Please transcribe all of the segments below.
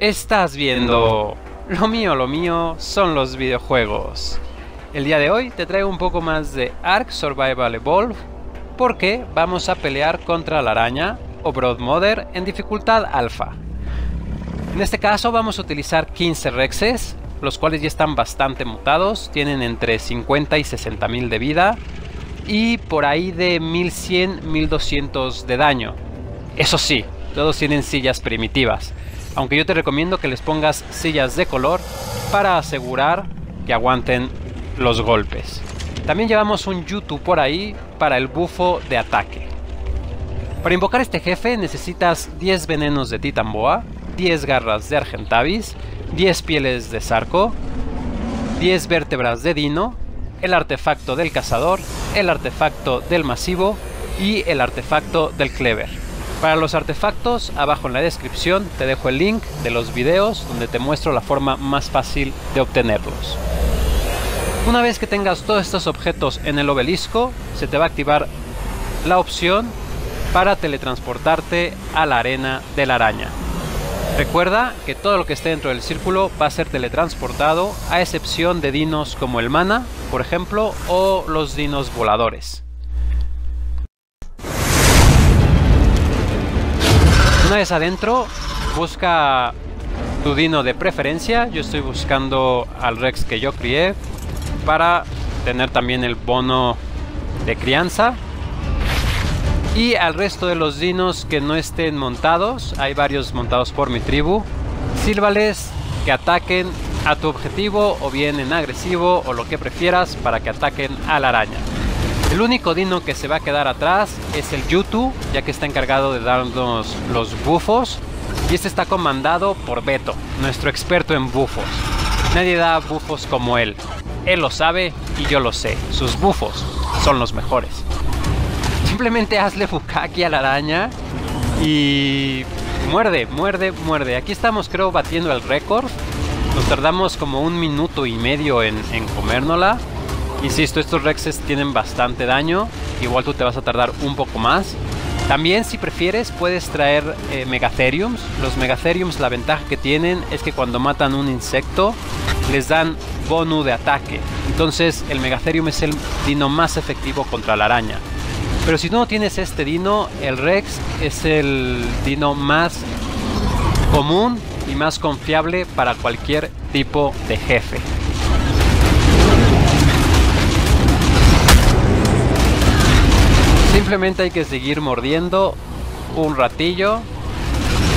Estás viendo... Lo mío, lo mío son los videojuegos. El día de hoy te traigo un poco más de Ark Survival Evolve porque vamos a pelear contra la araña o Broadmother en dificultad alfa. En este caso vamos a utilizar 15 Rexes, los cuales ya están bastante mutados, tienen entre 50 y 60 mil de vida y por ahí de 1100, 1200 de daño. Eso sí, todos tienen sillas primitivas, aunque yo te recomiendo que les pongas sillas de color para asegurar que aguanten los golpes. También llevamos un YouTube por ahí para el bufo de ataque. Para invocar este jefe necesitas 10 venenos de Titanboa, 10 garras de Argentavis, 10 pieles de Sarco, 10 vértebras de Dino, el artefacto del cazador, el artefacto del masivo y el artefacto del clever. Para los artefactos, abajo en la descripción te dejo el link de los videos donde te muestro la forma más fácil de obtenerlos. Una vez que tengas todos estos objetos en el obelisco, se te va a activar la opción para teletransportarte a la arena de la araña. Recuerda que todo lo que esté dentro del círculo va a ser teletransportado, a excepción de dinos como el mana, por ejemplo, o los dinos voladores. Una vez adentro, busca tu dino de preferencia. Yo estoy buscando al Rex que yo crié para tener también el bono de crianza y al resto de los dinos que no estén montados, hay varios montados por mi tribu, sílvales que ataquen a tu objetivo o bien en agresivo o lo que prefieras para que ataquen a la araña. El único dino que se va a quedar atrás es el Yutu, ya que está encargado de darnos los bufos. Y este está comandado por Beto, nuestro experto en bufos. Nadie da bufos como él. Él lo sabe y yo lo sé. Sus bufos son los mejores. Simplemente hazle bukaki a la araña y muerde, muerde, muerde. Aquí estamos creo batiendo el récord. Nos tardamos como un minuto y medio en, en comérnosla. Insisto, estos rexes tienen bastante daño. Igual tú te vas a tardar un poco más. También si prefieres puedes traer eh, megatheriums. Los megatheriums la ventaja que tienen es que cuando matan un insecto les dan bonus de ataque. Entonces el megatherium es el dino más efectivo contra la araña. Pero si no tienes este dino, el Rex es el dino más común y más confiable para cualquier tipo de jefe. Simplemente hay que seguir mordiendo un ratillo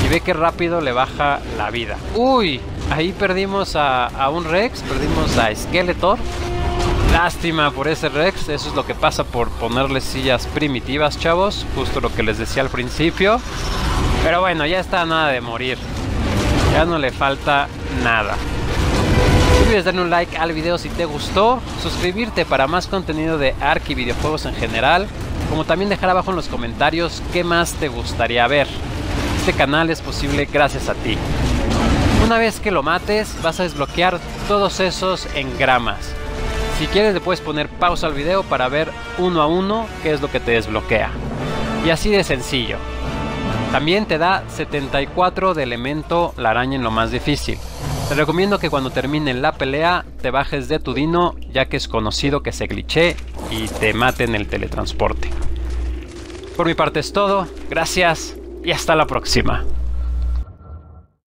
y ve que rápido le baja la vida. Uy, ahí perdimos a, un Rex, perdimos a Skeletor. Lástima por ese Rex, eso es lo que pasa por ponerle sillas primitivas, chavos. Justo lo que les decía al principio. Pero bueno, ya está nada de morir. Ya no le falta nada. No olvides darle un like al video si te gustó, suscribirte para más contenido de Ark y videojuegos en general, como también dejar abajo en los comentarios qué más te gustaría ver. Este canal es posible gracias a ti. Una vez que lo mates, vas a desbloquear todos esos engramas. Si quieres le puedes poner pausa al video para ver uno a uno qué es lo que te desbloquea. Y así de sencillo. También te da 74 de elemento la araña en lo más difícil. Te recomiendo que cuando termine la pelea te bajes de tu dino ya que es conocido que se glitche y te mate en el teletransporte. Por mi parte es todo, gracias y hasta la próxima.